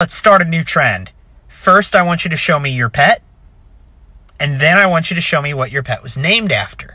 Let's start a new trend. First, I want you to show me your pet, and then I want you to show me what your pet was named after.